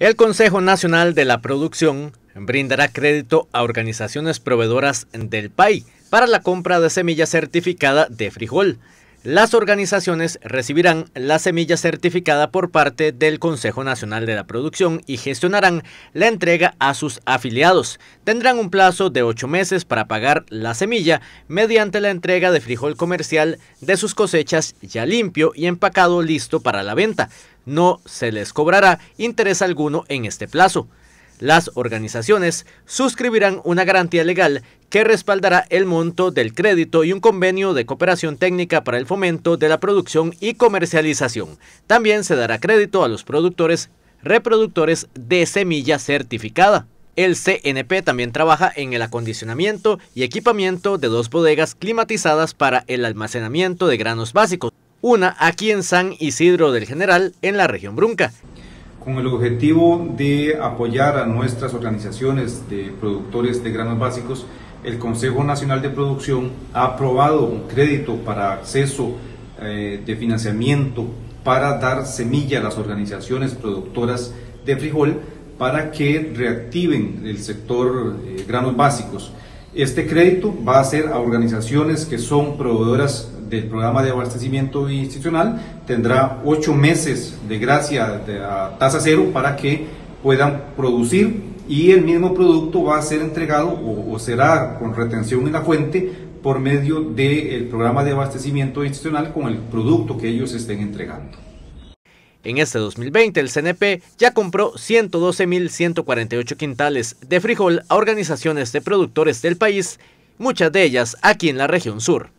El Consejo Nacional de la Producción brindará crédito a organizaciones proveedoras del PAI para la compra de semilla certificada de frijol. Las organizaciones recibirán la semilla certificada por parte del Consejo Nacional de la Producción y gestionarán la entrega a sus afiliados. Tendrán un plazo de ocho meses para pagar la semilla mediante la entrega de frijol comercial de sus cosechas ya limpio y empacado listo para la venta. No se les cobrará interés alguno en este plazo. Las organizaciones suscribirán una garantía legal que respaldará el monto del crédito y un convenio de cooperación técnica para el fomento de la producción y comercialización. También se dará crédito a los productores reproductores de semilla certificada. El CNP también trabaja en el acondicionamiento y equipamiento de dos bodegas climatizadas para el almacenamiento de granos básicos, una aquí en San Isidro del General, en la región Brunca, con el objetivo de apoyar a nuestras organizaciones de productores de granos básicos, el Consejo Nacional de Producción ha aprobado un crédito para acceso eh, de financiamiento para dar semilla a las organizaciones productoras de frijol para que reactiven el sector eh, granos básicos. Este crédito va a ser a organizaciones que son proveedoras del programa de abastecimiento institucional, tendrá ocho meses de gracia de, a tasa cero para que puedan producir y el mismo producto va a ser entregado o, será con retención en la fuente por medio del programa de abastecimiento institucional con el producto que ellos estén entregando. En este 2020, el CNP ya compró 112.148 quintales de frijol a organizaciones de productores del país, muchas de ellas aquí en la región sur.